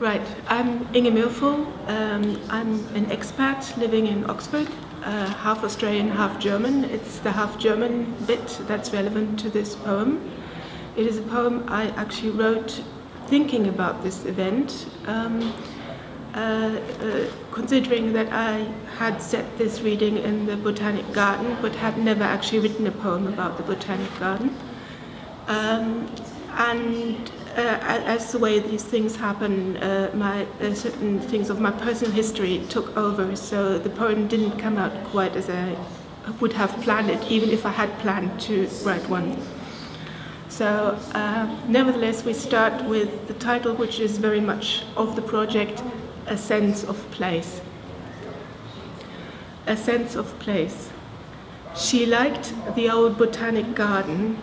Right, I'm Inge Milfull. Um, I'm an expat living in Oxford, uh, half Australian, half German. It's the half German bit that's relevant to this poem. It is a poem I actually wrote thinking about this event, um, uh, uh, considering that I had set this reading in the Botanic Garden, but had never actually written a poem about the Botanic Garden. Um, and as the way these things happen, uh, my uh, certain things of my personal history took over, so the poem didn't come out quite as I would have planned it, even if I had planned to write one. So, uh, nevertheless, we start with the title, which is very much of the project, A Sense of Place. A Sense of Place. She liked the old botanic garden,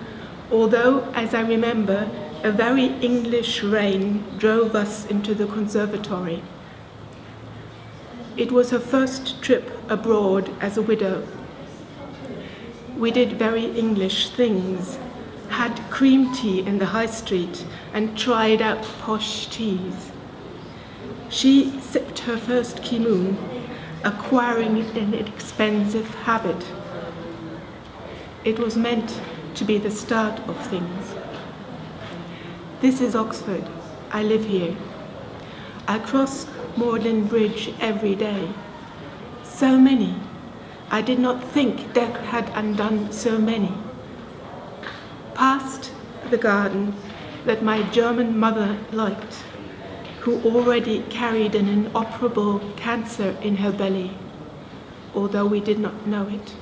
although, as I remember, a very English rain drove us into the conservatory. It was her first trip abroad as a widow. We did very English things, had cream tea in the high street and tried out posh teas. She sipped her first Keemun, acquiring an expensive habit. It was meant to be the start of things. This is Oxford. I live here. I cross Magdalen Bridge every day. So many. I did not think death had undone so many. Past the garden that my German mother liked, who already carried an inoperable cancer in her belly, although we did not know it.